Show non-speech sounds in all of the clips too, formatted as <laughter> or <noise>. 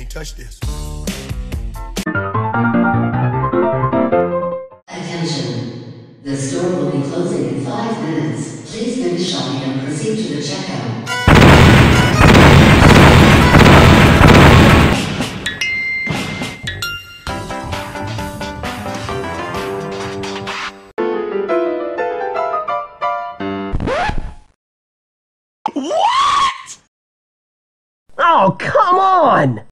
touch this. Attention. The store will be closing in five minutes. Please finish shopping and proceed to the checkout. Oh, come on!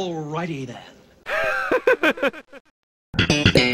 Alrighty then. <laughs>